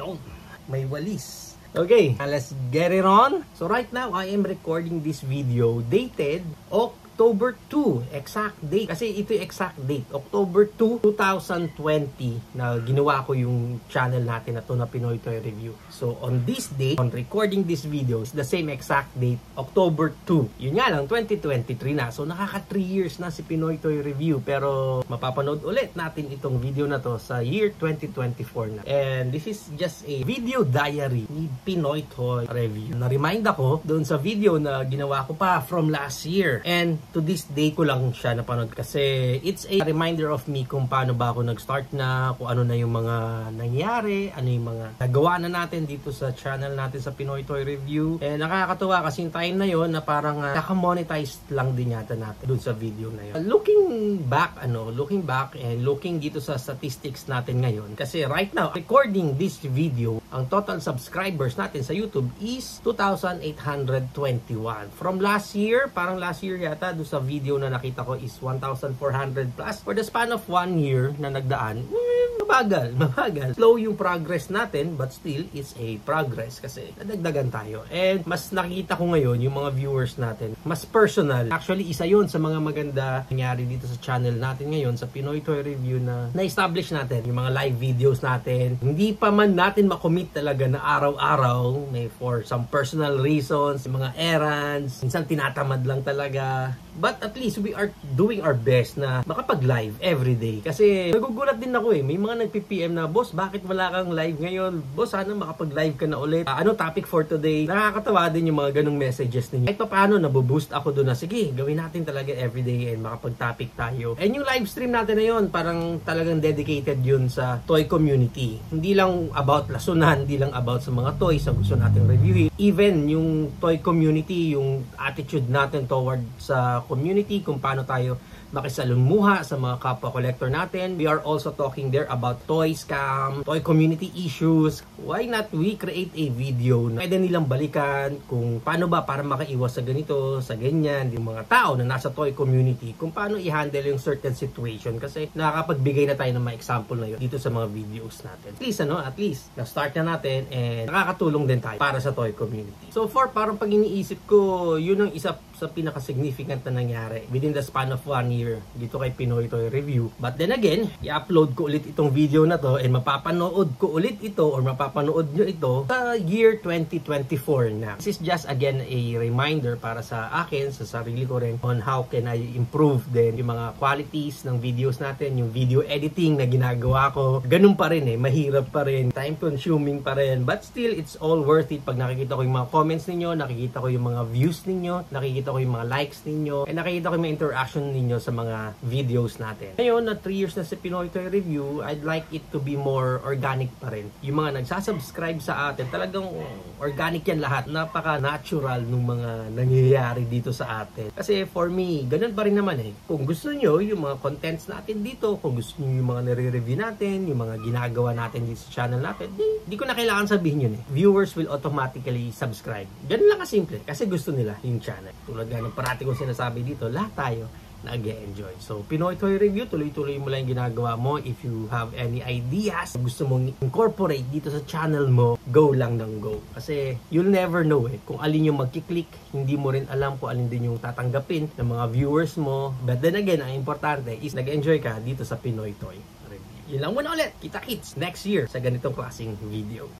Yo, may walis. Okay, let's get it on. So right now, I am recording this video dated October 2, exact date. Kasi ito yung exact date, October 2, 2020 na ginawa ko yung channel natin na to na Pinoy Toy Review. So on this date, on recording this video, is the same exact date, October 2. Yun nga lang, 2023 na. So nakaka 3 years na si Pinoy Toy Review. Pero mapapanood ulit natin itong video na to sa year 2024 na. And this is just a video diary ni Pinoy Toy Review. Na-remind ako doon sa video na ginawa ko pa from last year. And to this day ko lang siya napanood kasi it's a reminder of me kung paano ba ako nag-start na, kung ano na yung mga nangyari, ano yung mga nagawa na natin dito sa channel natin sa Pinoy Toy Review. Eh nakakatuwa kasi yung time na yon na parang uh, naka-monetize lang din yata natin doon sa video na yon. looking back, ano, looking back and looking dito sa statistics natin ngayon kasi right now, recording this video, ang total subscribers natin sa YouTube is 2,821. From last year, parang last year yata, doon sa video na nakita ko is 1,400 plus. For the span of one year na nagdaan, eh, mabagal, mabagal. Slow yung progress natin, but still, it's a progress kasi nadagdagan tayo. And mas nakikita ko ngayon yung mga viewers natin, mas personal. Actually, isa yun sa mga maganda nangyari dito sa channel natin ngayon, sa Pinoy Toy Review na na-establish natin, yung mga live videos natin. Hindi pa man natin makommit talaga na araw-araw, may for some personal reasons, mga errands, minsan tinatamad lang talaga. But at least we are doing our best na makapag-live every day. Kasi nagugulat din ako eh. May mga nagpi-PM na, Boss, bakit wala kang live ngayon? Boss, sana makapag-live ka na ulit. Uh, ano topic for today? Nakakatawa din yung mga ganong messages ninyo. Kahit pa paano, naboboost ako doon na, sige, gawin natin talaga everyday and makapag-topic tayo. And yung live stream natin na yun, parang talagang dedicated yun sa toy community. Hindi lang about lasunan, hindi lang about sa mga toys na gusto natin reviewin. Even yung toy community, yung attitude natin toward sa community, kung paano tayo makisalumuha sa mga kapwa collector natin. We are also talking there about toy scam, toy community issues. Why not we create a video na pwede nilang balikan kung paano ba para makaiwas sa ganito, sa ganyan, yung mga tao na nasa toy community, kung paano i-handle yung certain situation kasi nakakapagbigay na tayo ng mga example na yun dito sa mga videos natin. At least ano, at least na-start na natin and nakakatulong din tayo para sa toy community. So far, parang pag iniisip ko, yun ang isa sa pinaka-significant na nangyari within the span of one year dito kay Pinoy Toy Review. But then again, i-upload ko ulit itong video na to and mapapanood ko ulit ito or mapapanood nyo ito sa year 2024 na. This is just again a reminder para sa akin, sa sarili ko rin on how can I improve din yung mga qualities ng videos natin, yung video editing na ginagawa ko. Ganun pa rin eh, mahirap pa rin, time consuming pa rin. But still, it's all worth it pag nakikita ko yung mga comments ninyo, nakikita ko yung mga views ninyo, nakikita ko yung mga likes ninyo, and nakikita ko yung interaction ninyo sa mga videos natin. Ngayon, na 3 years na sa Pinoy Toy Review, I'd like it to be more organic pa rin. Yung mga nagsasubscribe sa atin, talagang organic yan lahat. Napaka-natural ng mga nangyayari dito sa atin. Kasi for me, ganun pa rin naman eh. Kung gusto nyo yung mga contents natin dito, kung gusto nyo yung mga nare-review natin, yung mga ginagawa natin dito sa channel natin, di, di ko na kailangan sabihin yun eh. Viewers will automatically subscribe. Ganun lang kasimple. Kasi gusto nila yung channel. Tulad tulad nga ng parati kong sinasabi dito, lahat tayo nag-enjoy. So, Pinoy Toy Review, tuloy-tuloy mo lang yung ginagawa mo. If you have any ideas, gusto mong incorporate dito sa channel mo, go lang ng go. Kasi you'll never know eh, kung alin yung magkiklik, hindi mo rin alam kung alin din yung tatanggapin ng mga viewers mo. But then again, ang importante is nag-enjoy ka dito sa Pinoy Toy Review. Yun lang muna ulit. Kita kits next year sa ganitong klaseng video.